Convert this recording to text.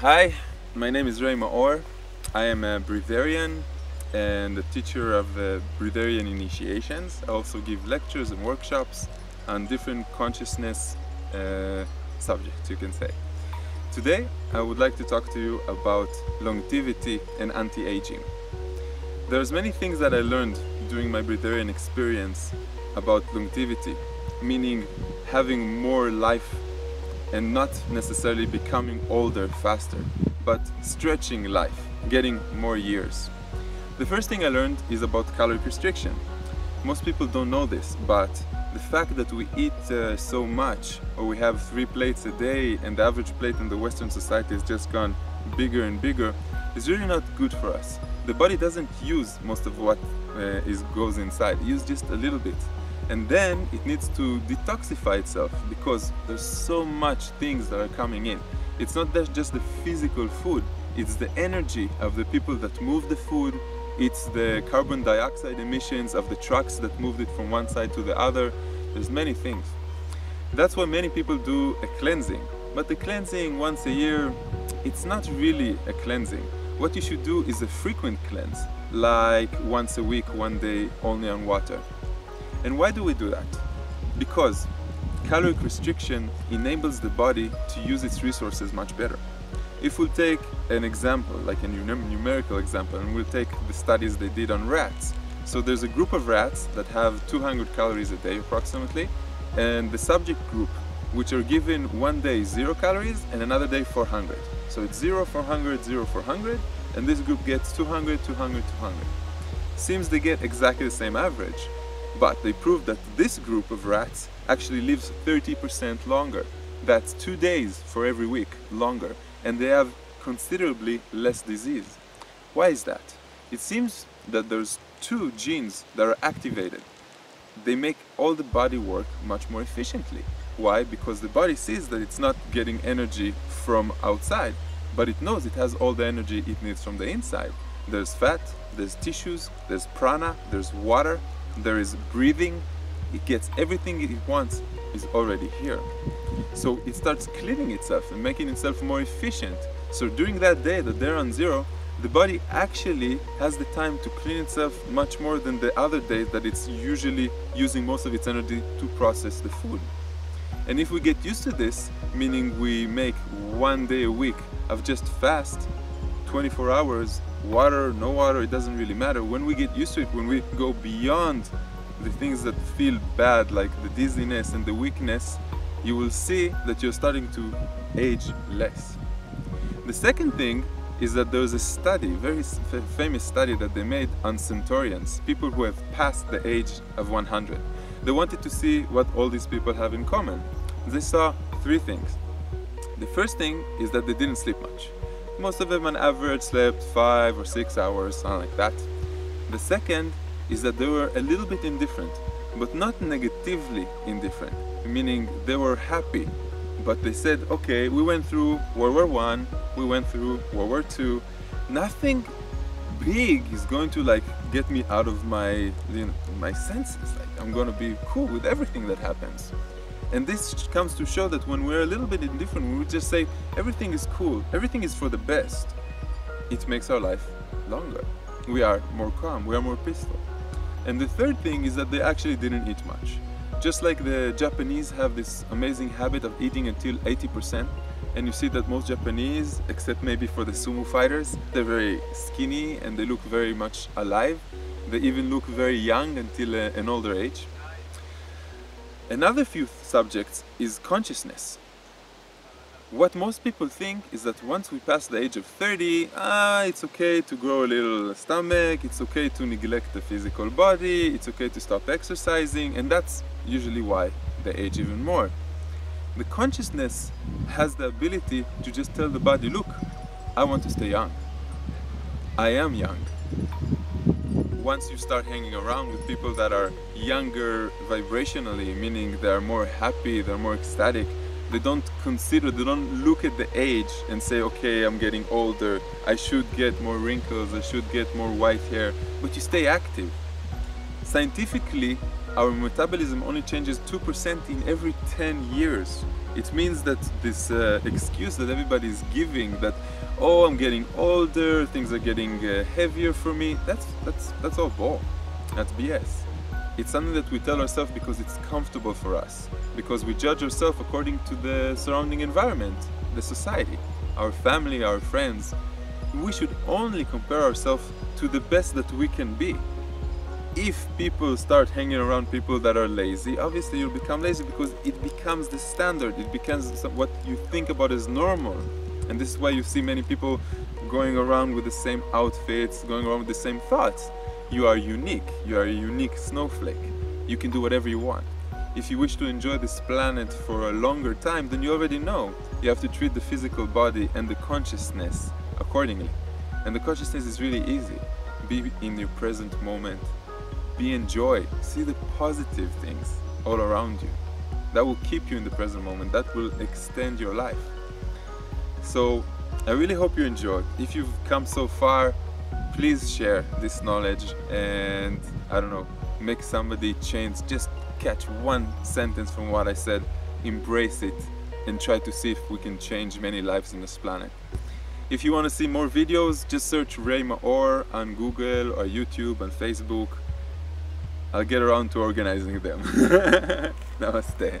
Hi, my name is Ray Maor. I am a breatharian and a teacher of uh, breatharian initiations. I also give lectures and workshops on different consciousness uh, subjects, you can say. Today, I would like to talk to you about longevity and anti-aging. There's many things that I learned during my breatharian experience about longevity, meaning having more life and not necessarily becoming older faster, but stretching life, getting more years. The first thing I learned is about calorie restriction. Most people don't know this, but the fact that we eat uh, so much, or we have three plates a day, and the average plate in the Western society has just gone bigger and bigger, is really not good for us. The body doesn't use most of what uh, is goes inside, it uses just a little bit and then it needs to detoxify itself because there's so much things that are coming in. It's not just the physical food it's the energy of the people that move the food it's the carbon dioxide emissions of the trucks that moved it from one side to the other. There's many things. That's why many people do a cleansing. But the cleansing once a year it's not really a cleansing. What you should do is a frequent cleanse like once a week one day only on water and why do we do that? Because caloric restriction enables the body to use its resources much better. If we take an example, like a numerical example, and we'll take the studies they did on rats. So there's a group of rats that have 200 calories a day approximately, and the subject group, which are given one day zero calories and another day 400. So it's 0, 400, 0, 400, and this group gets 200, 200, 200. Seems they get exactly the same average, but they proved that this group of rats actually lives 30% longer. That's two days for every week longer. And they have considerably less disease. Why is that? It seems that there's two genes that are activated. They make all the body work much more efficiently. Why? Because the body sees that it's not getting energy from outside, but it knows it has all the energy it needs from the inside. There's fat, there's tissues, there's prana, there's water, there is breathing, it gets everything it wants is already here. So it starts cleaning itself and making itself more efficient. So during that day that they're on zero, the body actually has the time to clean itself much more than the other days that it's usually using most of its energy to process the food. And if we get used to this, meaning we make one day a week of just fast, 24 hours, water, no water, it doesn't really matter. When we get used to it, when we go beyond the things that feel bad, like the dizziness and the weakness, you will see that you're starting to age less. The second thing is that there's a study, very famous study that they made on centurions, people who have passed the age of 100. They wanted to see what all these people have in common. They saw three things. The first thing is that they didn't sleep much. Most of them on average slept 5 or 6 hours, something like that. The second is that they were a little bit indifferent, but not negatively indifferent, meaning they were happy. But they said, okay, we went through World War One, we went through World War Two, nothing big is going to like get me out of my you know, my senses. Like I'm gonna be cool with everything that happens. And this comes to show that when we're a little bit indifferent, we would just say everything is cool, everything is for the best, it makes our life longer. We are more calm, we are more peaceful. And the third thing is that they actually didn't eat much. Just like the Japanese have this amazing habit of eating until 80%, and you see that most Japanese, except maybe for the sumo fighters, they're very skinny and they look very much alive. They even look very young until uh, an older age. Another few subjects is consciousness. What most people think is that once we pass the age of 30, ah, it's okay to grow a little stomach, it's okay to neglect the physical body, it's okay to stop exercising, and that's usually why they age even more. The consciousness has the ability to just tell the body, look, I want to stay young. I am young once you start hanging around with people that are younger vibrationally, meaning they're more happy, they're more ecstatic, they don't consider, they don't look at the age and say, okay, I'm getting older, I should get more wrinkles, I should get more white hair, but you stay active. Scientifically, our metabolism only changes 2% in every 10 years. It means that this uh, excuse that everybody is giving that, oh, I'm getting older, things are getting uh, heavier for me, that's, that's, that's all bull. That's BS. It's something that we tell ourselves because it's comfortable for us, because we judge ourselves according to the surrounding environment, the society, our family, our friends. We should only compare ourselves to the best that we can be if people start hanging around people that are lazy, obviously you'll become lazy because it becomes the standard, it becomes what you think about as normal. And this is why you see many people going around with the same outfits, going around with the same thoughts. You are unique, you are a unique snowflake. You can do whatever you want. If you wish to enjoy this planet for a longer time, then you already know you have to treat the physical body and the consciousness accordingly. And the consciousness is really easy. Be in your present moment be in joy. See the positive things all around you. That will keep you in the present moment. That will extend your life. So I really hope you enjoyed. If you've come so far, please share this knowledge and I don't know, make somebody change. Just catch one sentence from what I said, embrace it, and try to see if we can change many lives on this planet. If you want to see more videos, just search Ray Maor on Google or YouTube and Facebook. I'll get around to organizing them. Namaste.